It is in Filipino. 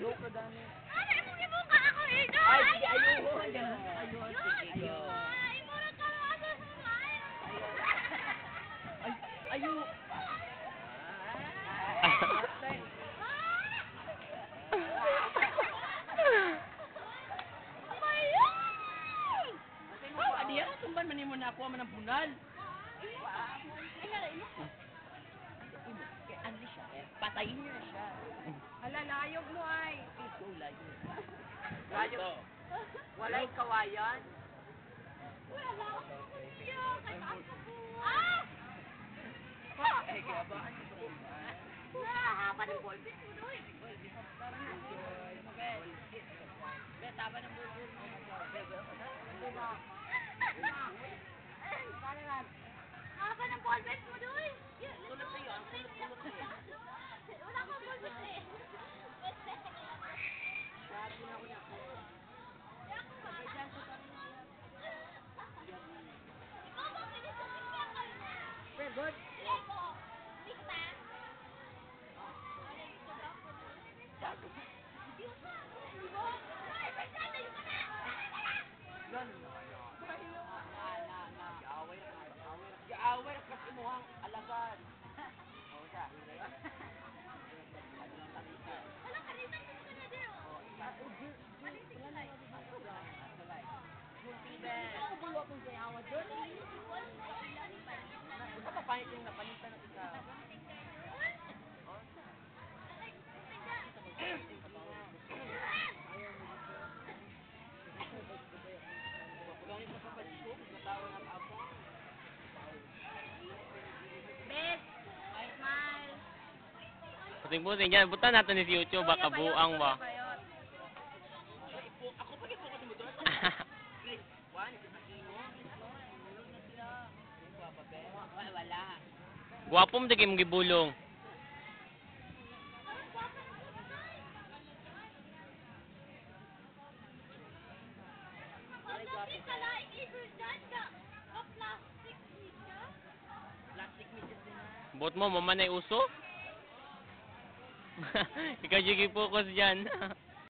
Joke dami. Ano ibuka ako eh? No, Ay, sige. Ayun, ayun, sige. Ay, Ay! Ano yan? Tumban man mo na ako man ang bunal. Ano siya? eh, Patayin niya siya. Hala, layog mo ay. Ito, layo. Layo. Walay kawayan. Wala akong kuya. Kataas ako. Ah! Eh, kaya ba? Ah, haba ng ballpen mo doy. Be, tama ng bulbul mo. Be, be, Haba ng ballpen mo doy. Kulot sa'yo, ang kulot-kulot sa'yo. Wala akong ballpen eh. Ikaw ba pinisusin ka kanina? Be, good. Eko, lista. Ay, may sandal ka na! Yan. Gaaway na gaaway na. Gaaway na kasi muhang alagad. Oo siya. Wala ka ang mga na din, oh. Malitik ka lang. Ako bulo akong sayawa doon. Basta papanit yung napalitan ng isa. Pa sa pag-show, natawa ng ako. Bes, smile. Puting-puting dyan. Buta natin ni YouTube. Baka buang ba. Ako pa ito kasi mo doon. Grade 1, sa Kino. Tulog na sila. Yung bababe. Wala. Guwapo mo mong gibulong. Bot mo, mamanay uso? Ikaw yung focus dyan.